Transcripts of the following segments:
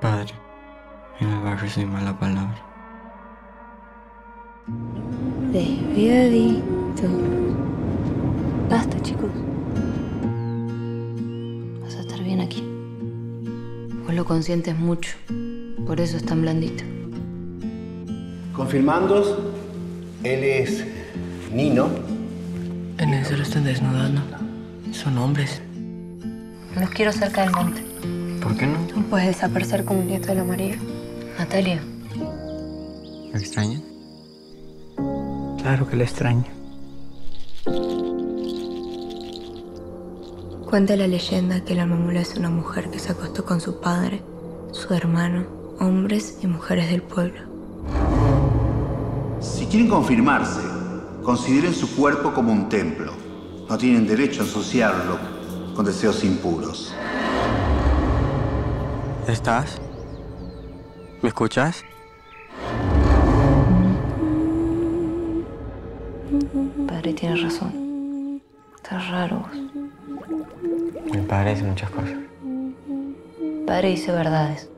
En el barrio soy mala palabra. Desviadito. Basta, chicos. Vas a estar bien aquí. Vos lo consientes mucho. Por eso es tan blandito. Confirmando, él es Nino. En el cielo están desnudando. Son hombres. Los quiero cerca del monte. ¿Por qué no? No puedes desaparecer como un nieto de la María. Natalia, ¿Me extrañan? Claro que le extraño. cuenta la leyenda que la mamula es una mujer que se acostó con su padre, su hermano, hombres y mujeres del pueblo. Si quieren confirmarse, consideren su cuerpo como un templo. No tienen derecho a asociarlo con deseos impuros. ¿Estás? ¿Me escuchas? Padre tiene razón. Estás raro vos. Me parece muchas cosas. Padre dice verdades.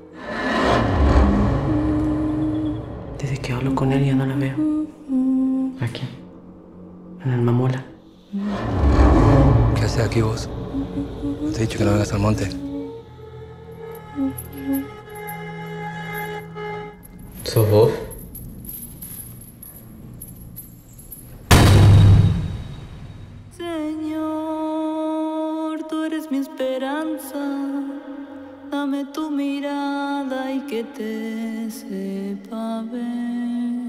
Desde que hablo con él ya no la veo. Aquí. En el mamola. ¿Qué haces aquí vos? ¿No te he dicho que no vengas al monte? Señor, tú eres mi esperanza. Dame tu mirada y que te sepa ver.